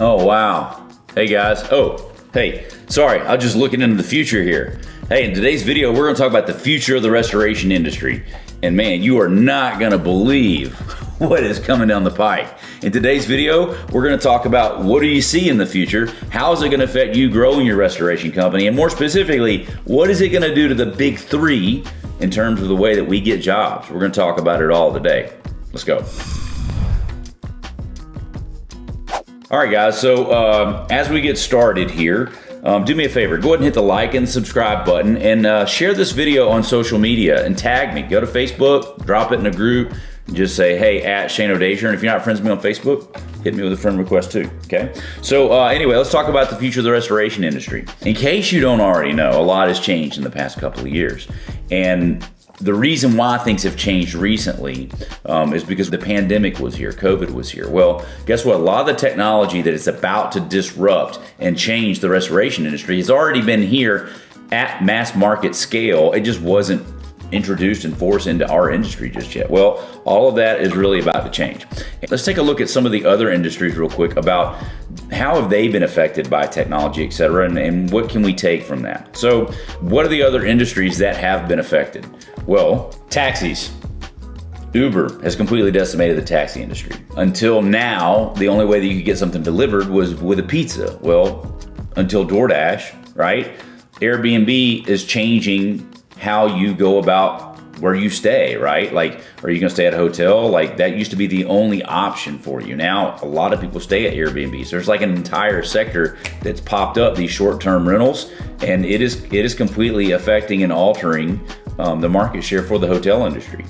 Oh, wow. Hey, guys. Oh, hey, sorry, I was just looking into the future here. Hey, in today's video, we're gonna talk about the future of the restoration industry. And man, you are not gonna believe what is coming down the pike. In today's video, we're gonna talk about what do you see in the future, how is it gonna affect you growing your restoration company, and more specifically, what is it gonna do to the big three in terms of the way that we get jobs. We're gonna talk about it all today. Let's go. All right, guys, so um, as we get started here, um, do me a favor, go ahead and hit the like and subscribe button and uh, share this video on social media and tag me. Go to Facebook, drop it in a group, just say, hey, at Shane O'Dazier. And if you're not friends with me on Facebook, hit me with a friend request too, okay? So uh, anyway, let's talk about the future of the restoration industry. In case you don't already know, a lot has changed in the past couple of years. And the reason why things have changed recently um, is because the pandemic was here, COVID was here. Well, guess what? A lot of the technology that is about to disrupt and change the restoration industry has already been here at mass market scale. It just wasn't introduced and forced into our industry just yet. Well, all of that is really about to change. Let's take a look at some of the other industries real quick about how have they been affected by technology, et cetera, and, and what can we take from that? So, what are the other industries that have been affected? Well, taxis. Uber has completely decimated the taxi industry. Until now, the only way that you could get something delivered was with a pizza. Well, until DoorDash, right? Airbnb is changing how you go about where you stay, right? Like, are you gonna stay at a hotel? Like, that used to be the only option for you. Now, a lot of people stay at Airbnb. So there's like an entire sector that's popped up, these short term rentals, and it is, it is completely affecting and altering um, the market share for the hotel industry.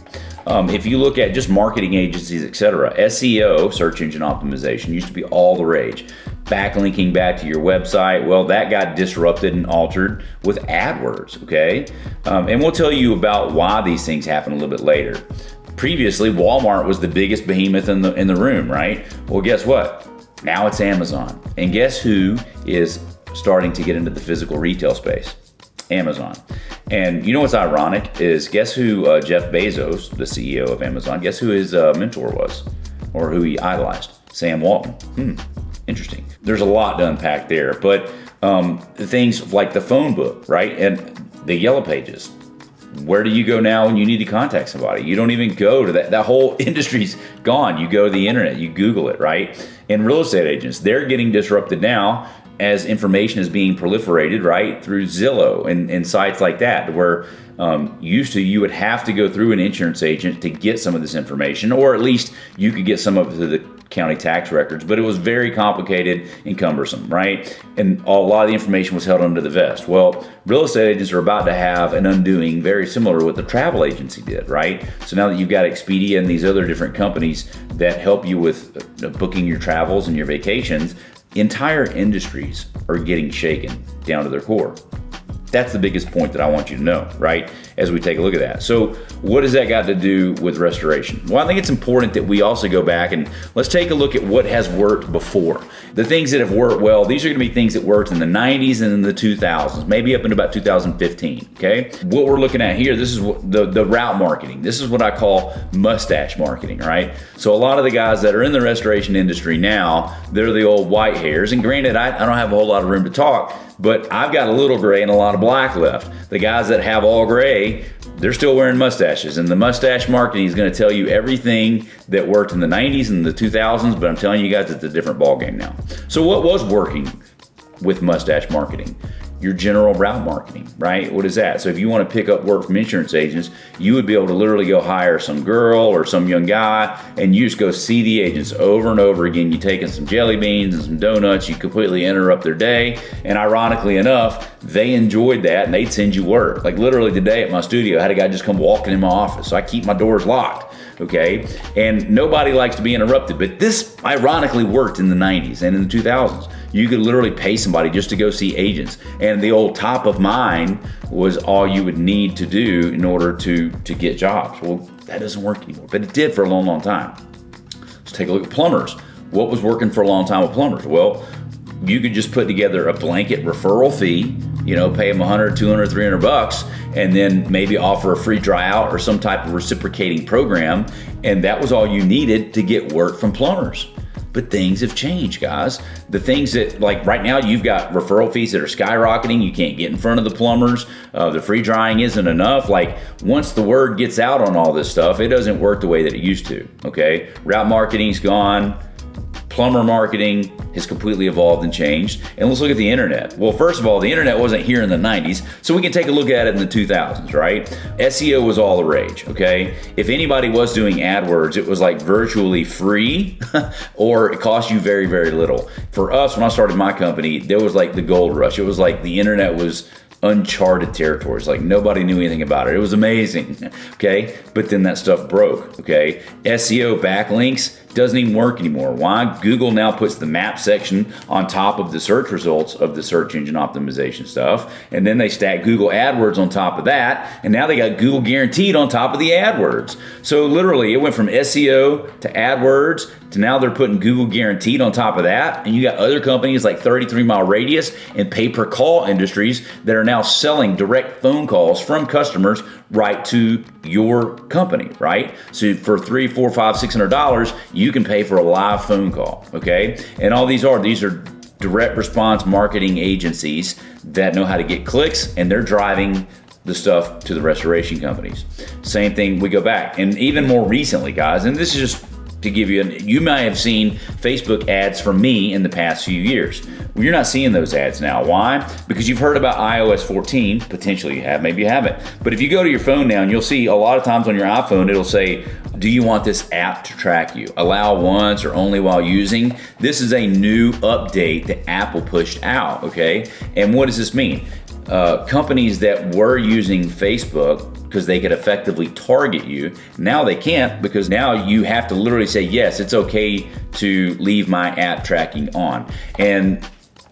Um, if you look at just marketing agencies, etc., SEO, search engine optimization, used to be all the rage backlinking back to your website. Well, that got disrupted and altered with AdWords, okay? Um, and we'll tell you about why these things happen a little bit later. Previously, Walmart was the biggest behemoth in the, in the room, right? Well, guess what? Now it's Amazon. And guess who is starting to get into the physical retail space? Amazon. And you know what's ironic is guess who uh, Jeff Bezos, the CEO of Amazon, guess who his uh, mentor was or who he idolized? Sam Walton. Hmm interesting. There's a lot to unpack there, but um, things like the phone book, right? And the yellow pages. Where do you go now when you need to contact somebody? You don't even go to that. That whole industry's gone. You go to the internet, you Google it, right? And real estate agents, they're getting disrupted now as information is being proliferated, right, through Zillow and, and sites like that, where um, used to you would have to go through an insurance agent to get some of this information, or at least you could get some of it through the county tax records, but it was very complicated and cumbersome, right? And a lot of the information was held under the vest. Well, real estate agents are about to have an undoing very similar to what the travel agency did, right? So now that you've got Expedia and these other different companies that help you with uh, booking your travels and your vacations, entire industries are getting shaken down to their core. That's the biggest point that I want you to know, right? As we take a look at that. So, what does that got to do with restoration? Well, I think it's important that we also go back and let's take a look at what has worked before. The things that have worked well, these are going to be things that worked in the 90s and in the 2000s, maybe up into about 2015. Okay. What we're looking at here, this is the, the route marketing. This is what I call mustache marketing, right? So, a lot of the guys that are in the restoration industry now, they're the old white hairs. And granted, I, I don't have a whole lot of room to talk but I've got a little gray and a lot of black left. The guys that have all gray, they're still wearing mustaches. And the mustache marketing is going to tell you everything that worked in the 90s and the 2000s, but I'm telling you guys it's a different ballgame now. So, what was working with mustache marketing? Your general route marketing, right? What is that? So if you want to pick up work from insurance agents, you would be able to literally go hire some girl or some young guy and you just go see the agents over and over again. You taking some jelly beans and some donuts, you completely interrupt their day. And ironically enough, they enjoyed that and they'd send you work. Like literally today at my studio, I had a guy just come walking in my office. So I keep my doors locked okay? And nobody likes to be interrupted, but this ironically worked in the 90s and in the 2000s. You could literally pay somebody just to go see agents. And the old top of mind was all you would need to do in order to, to get jobs. Well, that doesn't work anymore, but it did for a long, long time. Let's take a look at plumbers. What was working for a long time with plumbers? Well, you could just put together a blanket referral fee, you know, pay them 100, 200, 300 bucks, and then maybe offer a free dry out or some type of reciprocating program. And that was all you needed to get work from plumbers. But things have changed, guys. The things that, like right now, you've got referral fees that are skyrocketing. You can't get in front of the plumbers. Uh, the free drying isn't enough. Like once the word gets out on all this stuff, it doesn't work the way that it used to. Okay, route marketing's gone plumber marketing has completely evolved and changed. And let's look at the internet. Well, first of all, the internet wasn't here in the 90s, so we can take a look at it in the 2000s, right? SEO was all the rage, okay? If anybody was doing AdWords, it was like virtually free or it cost you very, very little. For us, when I started my company, there was like the gold rush. It was like the internet was uncharted territories. Like nobody knew anything about it. It was amazing. Okay. But then that stuff broke. Okay. SEO backlinks doesn't even work anymore. Why? Google now puts the map section on top of the search results of the search engine optimization stuff. And then they stack Google AdWords on top of that. And now they got Google Guaranteed on top of the AdWords. So literally, it went from SEO to AdWords to now they're putting Google Guaranteed on top of that. And you got other companies like 33 Mile Radius and pay per call industries that are now selling direct phone calls from customers right to your company, right? So for three, four, five, six hundred dollars, you can pay for a live phone call. Okay. And all these are these are direct response marketing agencies that know how to get clicks and they're driving the stuff to the restoration companies. Same thing, we go back. And even more recently, guys, and this is just to give you, an, you might have seen Facebook ads from me in the past few years. Well, you're not seeing those ads now. Why? Because you've heard about iOS 14. Potentially you have, maybe you haven't. But if you go to your phone now and you'll see a lot of times on your iPhone, it'll say, do you want this app to track you? Allow once or only while using. This is a new update that Apple pushed out, okay? And what does this mean? Uh, companies that were using Facebook because they could effectively target you. Now they can't because now you have to literally say, yes, it's okay to leave my app tracking on. And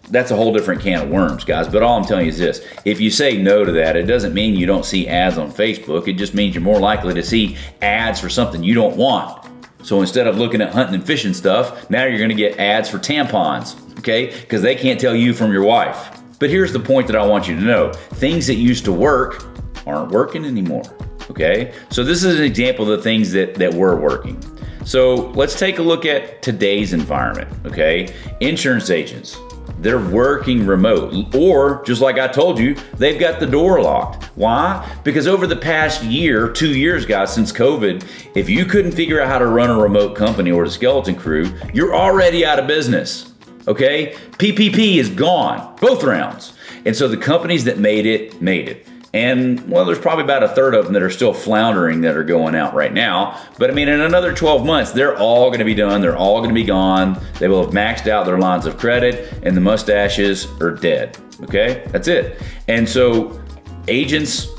that's a whole different can of worms, guys. But all I'm telling you is this if you say no to that, it doesn't mean you don't see ads on Facebook. It just means you're more likely to see ads for something you don't want. So instead of looking at hunting and fishing stuff, now you're to get ads for tampons, okay? Because they can't tell you from your wife. But here's the point that I want you to know things that used to work aren't working anymore. Okay, so this is an example of the things that, that were working. So let's take a look at today's environment. Okay, insurance agents, they're working remote, or just like I told you, they've got the door locked. Why? Because over the past year, two years, guys, since COVID, if you couldn't figure out how to run a remote company or a skeleton crew, you're already out of business. Okay, PPP is gone, both rounds. And so the companies that made it, made it. And well, there's probably about a third of them that are still floundering that are going out right now. But I mean, in another 12 months, they're all going to be done. They're all going to be gone. They will have maxed out their lines of credit, and the mustaches are dead. Okay, that's it. And so, agents,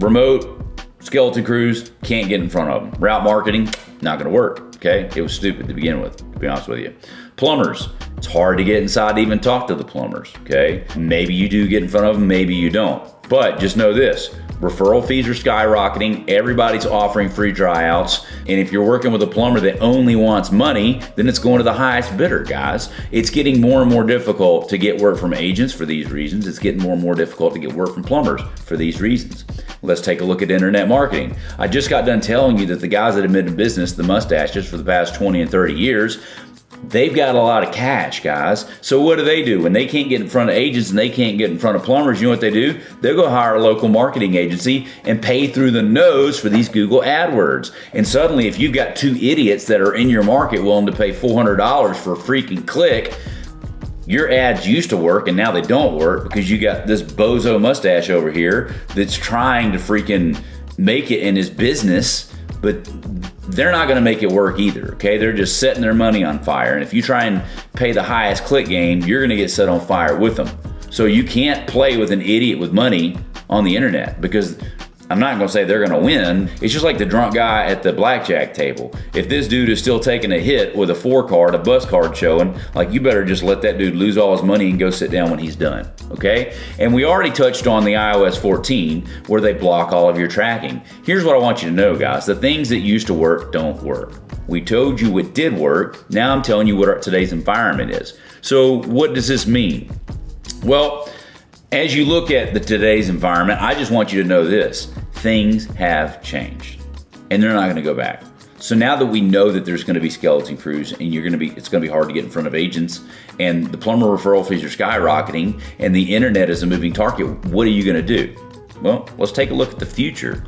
remote, skeleton crews can't get in front of them. Route marketing, not going to work. Okay, it was stupid to begin with, to be honest with you. Plumbers, it's hard to get inside to even talk to the plumbers. Okay, maybe you do get in front of them, maybe you don't. But just know this referral fees are skyrocketing. Everybody's offering free dryouts. And if you're working with a plumber that only wants money, then it's going to the highest bidder, guys. It's getting more and more difficult to get work from agents for these reasons. It's getting more and more difficult to get work from plumbers for these reasons. Let's take a look at internet marketing. I just got done telling you that the guys that have been in business, the mustaches, for the past 20 and 30 years, they've got a lot of cash, guys. So what do they do? When they can't get in front of agents and they can't get in front of plumbers, you know what they do? They'll go hire a local marketing agency and pay through the nose for these Google AdWords. And suddenly, if you've got two idiots that are in your market willing to pay $400 for a freaking click, your ads used to work and now they don't work because you got this bozo mustache over here that's trying to freaking make it in his business, but they're not going to make it work either. Okay, they're just setting their money on fire. And if you try and pay the highest click game, you're going to get set on fire with them. So you can't play with an idiot with money on the internet because I'm not gonna say they're gonna win. It's just like the drunk guy at the blackjack table. If this dude is still taking a hit with a four card, a bus card showing, like you better just let that dude lose all his money and go sit down when he's done. Okay? And we already touched on the iOS 14 where they block all of your tracking. Here's what I want you to know, guys. The things that used to work don't work. We told you what did work. Now I'm telling you what our, today's environment is. So what does this mean? Well, as you look at the today's environment, I just want you to know this things have changed and they're not going to go back. So now that we know that there's going to be skeleton crews and you're going to be, it's going to be hard to get in front of agents and the plumber referral fees are skyrocketing and the internet is a moving target, what are you going to do? Well, let's take a look at the future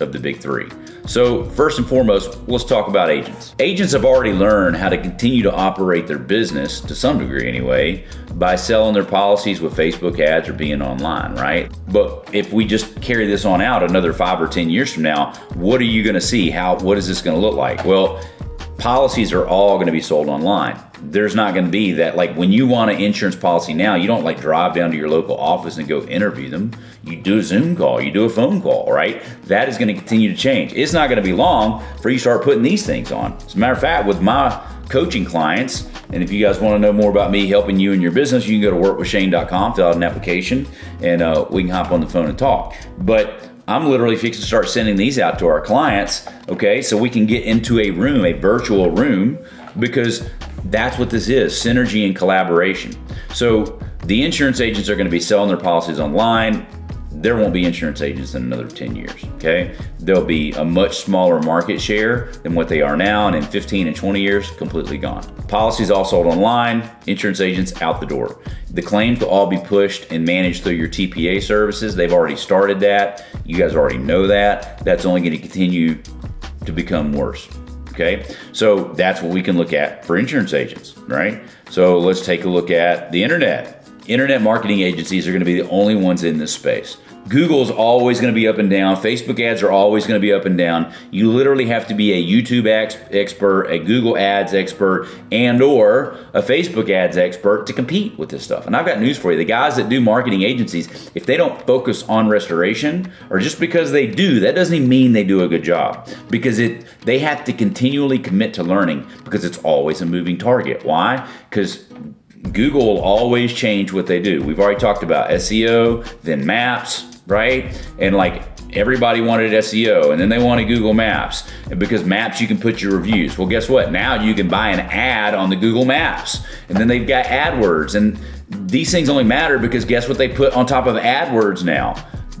of the big three. So, first and foremost, let's talk about agents. Agents have already learned how to continue to operate their business, to some degree anyway, by selling their policies with Facebook ads or being online, right? But if we just carry this on out another five or 10 years from now, what are you gonna see? How, what is this gonna look like? Well, policies are all gonna be sold online there's not going to be that like when you want an insurance policy now you don't like drive down to your local office and go interview them. You do a zoom call you do a phone call right? That is going to continue to change. It's not going to be long for you start putting these things on. As a matter of fact with my coaching clients and if you guys want to know more about me helping you in your business you can go to workwithshane.com fill out an application and uh, we can hop on the phone and talk. But I'm literally fixing to start sending these out to our clients, okay, so we can get into a room, a virtual room, because that's what this is synergy and collaboration. So the insurance agents are going to be selling their policies online. There won't be insurance agents in another 10 years, okay? There'll be a much smaller market share than what they are now, and in 15 and 20 years, completely gone. Policies all sold online, insurance agents out the door. The claims will all be pushed and managed through your TPA services. They've already started that. You guys already know that. That's only going to continue to become worse. Okay, so that's what we can look at for insurance agents, right? So let's take a look at the internet. Internet marketing agencies are going to be the only ones in this space. Google's always going to be up and down. Facebook ads are always going to be up and down. You literally have to be a YouTube ex- expert, a Google ads expert, and or a Facebook ads expert to compete with this stuff. And I've got news for you. The guys that do marketing agencies, if they don't focus on restoration or just because they do, that doesn't mean they do a good job because it they have to continually commit to learning because it's always a moving target. Why? Because Google will always change what they do. We've already talked about SEO, then maps, right? And like everybody wanted SEO and then they wanted Google Maps and because Maps you can put your reviews. Well, guess what? Now you can buy an ad on the Google Maps and then they've got AdWords and these things only matter because guess what they put on top of AdWords now?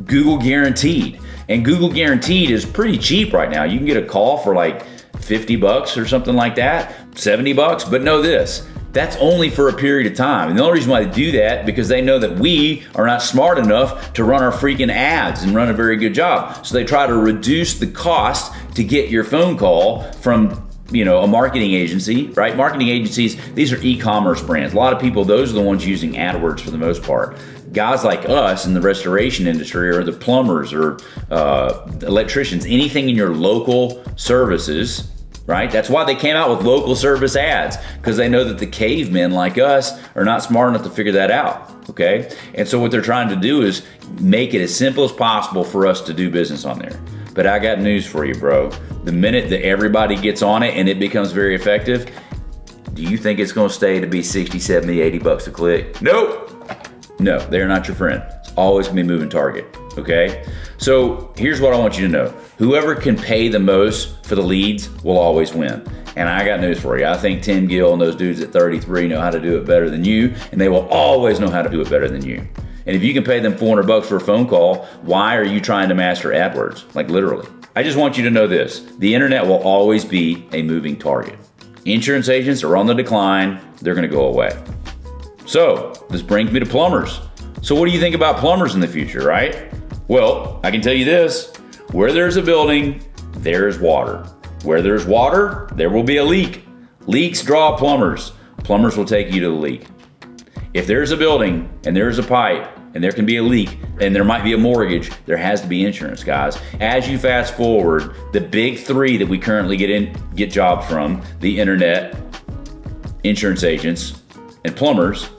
Google Guaranteed. And Google Guaranteed is pretty cheap right now. You can get a call for like 50 bucks or something like that, 70 bucks, but know this that's only for a period of time. And the only reason why they do that because they know that we are not smart enough to run our freaking ads and run a very good job. So they try to reduce the cost to get your phone call from you know a marketing agency right marketing agencies these are e-commerce brands a lot of people those are the ones using adwords for the most part guys like us in the restoration industry or the plumbers or uh, electricians anything in your local services right? That's why they came out with local service ads because they know that the cavemen like us are not smart enough to figure that out, okay? And so what they're trying to do is make it as simple as possible for us to do business on there. But I got news for you, bro. The minute that everybody gets on it and it becomes very effective, do you think it's going to stay to be 60, 70, 80 bucks a click? Nope. No, they're not your friend. It's always going to be moving target, okay? So here's what I want you to know whoever can pay the most for the leads will always win. And I got news for you. I think Tim Gill and those dudes at 33 know how to do it better than you, and they will always know how to do it better than you. And if you can pay them 400 bucks for a phone call, why are you trying to master AdWords? Like literally. I just want you to know this the internet will always be a moving target. Insurance agents are on the decline, they're going to go away. So, this brings me to plumbers. So, what do you think about plumbers in the future, right? Well, I can tell you this where there's a building, there's water. Where there's water, there will be a leak. Leaks draw plumbers. Plumbers will take you to the leak. If there's a building and there's a pipe and there can be a leak and there might be a mortgage, there has to be insurance, guys. As you fast forward, the big three that we currently get in get jobs from, the internet, insurance agents, and plumbers,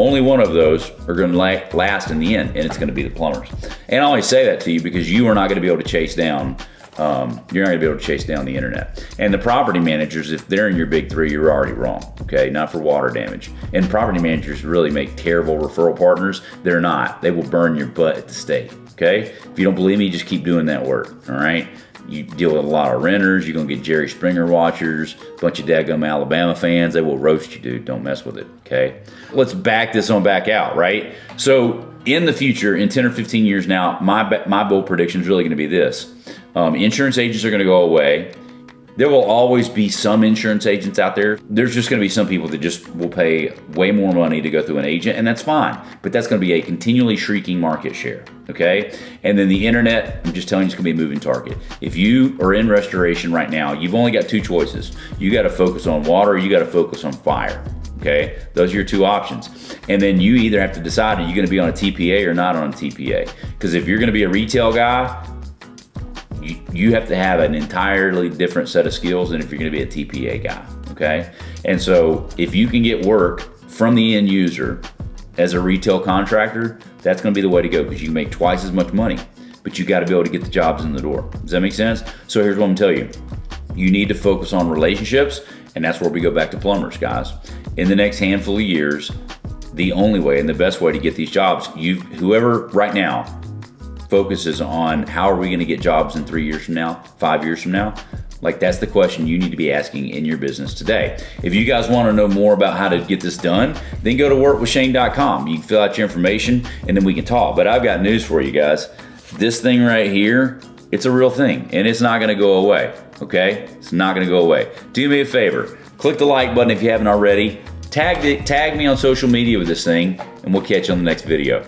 only one of those are going to last in the end, and it's going to be the plumbers. And I always say that to you because you are not going to be able to chase down. Um, you're not going to be able to chase down the internet. And the property managers, if they're in your big three, you're already wrong. Okay, not for water damage. And property managers really make terrible referral partners. They're not. They will burn your butt at the stake. Okay, if you don't believe me, just keep doing that work. All right you deal with a lot of renters. You're gonna get Jerry Springer watchers, bunch of dadgum Alabama fans. They will roast you, dude. Don't mess with it. Okay. Let's back this on back out, right? So in the future, in 10 or 15 years now, my my bold prediction is really going to be this: um, insurance agents are going to go away. There will always be some insurance agents out there. There's just going to be some people that just will pay way more money to go through an agent, and that's fine. But that's going to be a continually shrieking market share. Okay. And then the internet, I'm just telling you, it's going to be a moving target. If you are in restoration right now, you've only got two choices. You got to focus on water, you got to focus on fire. Okay, those are your two options. And then you either have to decide are you going to be on a TPA or not on a TPA? Because if you're going to be a retail guy, you, you have to have an entirely different set of skills than if you're going to be a TPA guy. Okay, and so if you can get work from the end user as a retail contractor, that's going to be the way to go because you make twice as much money, but you got to be able to get the jobs in the door. Does that make sense? So here's what I'm telling you. You need to focus on relationships, and that's where we go back to plumbers, guys in the next handful of years, the only way and the best way to get these jobs, you whoever right now focuses on how are we going to get jobs in three years from now, five years from now, like that's the question you need to be asking in your business today. If you guys want to know more about how to get this done, then go to workwithshane.com. You can fill out your information and then we can talk. But I've got news for you guys. This thing right here, it's a real thing and it's not going to go away. Okay? It's not going to go away. Do me a favor Click the like button if you haven't already. Tag, tag me on social media with this thing, and we'll catch you on the next video.